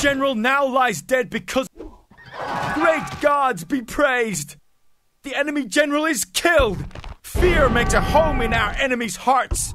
general now lies dead because. Great gods be praised! The enemy general is killed! Fear makes a home in our enemies' hearts!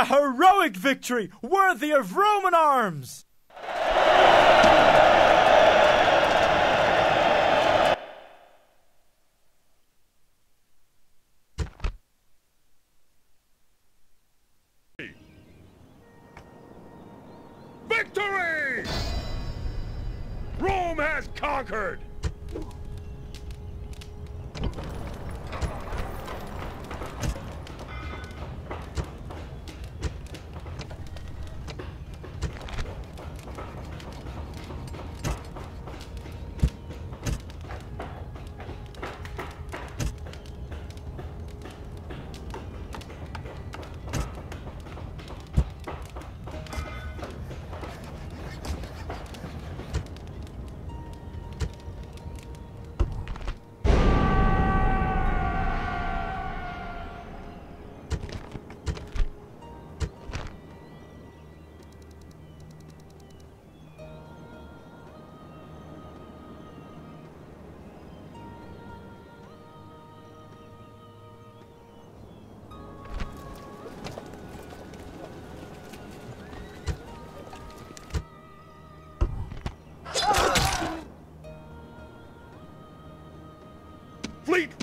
A heroic victory worthy of Roman arms! Victory! Rome has conquered!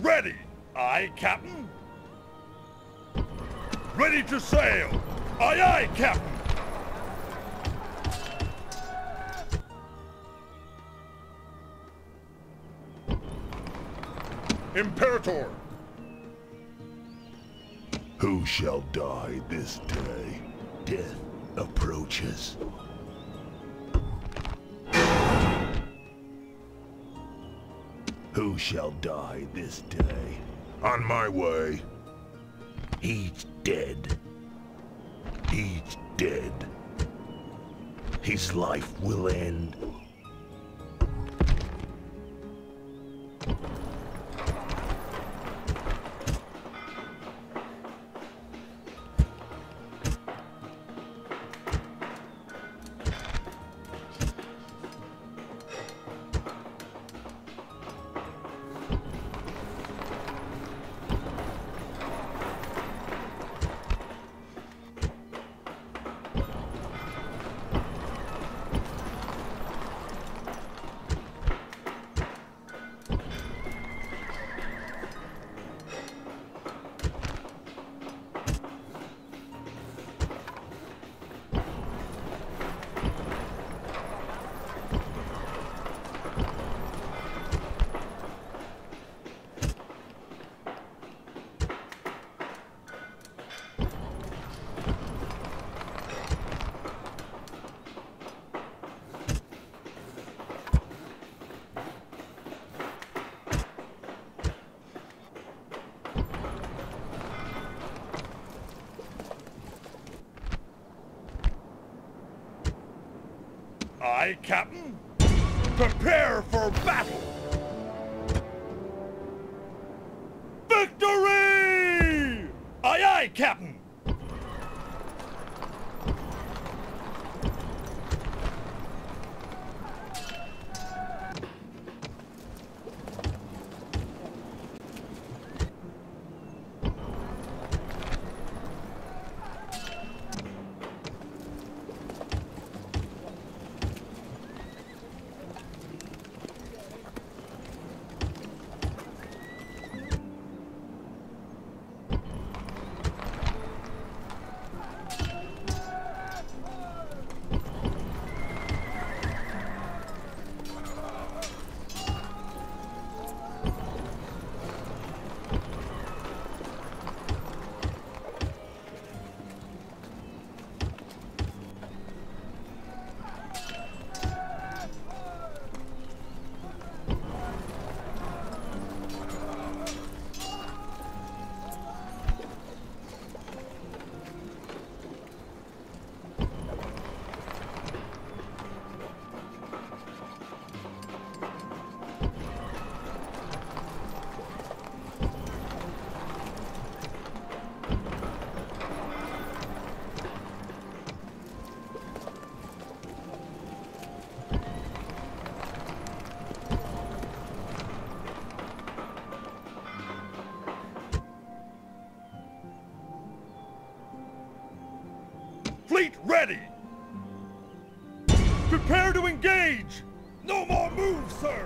Ready! Aye, Captain! Ready to sail! Aye, aye, Captain! Imperator! Who shall die this day? Death approaches. Who shall die this day? On my way. He's dead. He's dead. His life will end. Aye, Captain! Prepare for battle! Victory! Aye, aye, Captain! Fleet ready! Prepare to engage! No more moves, sir!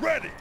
Ready!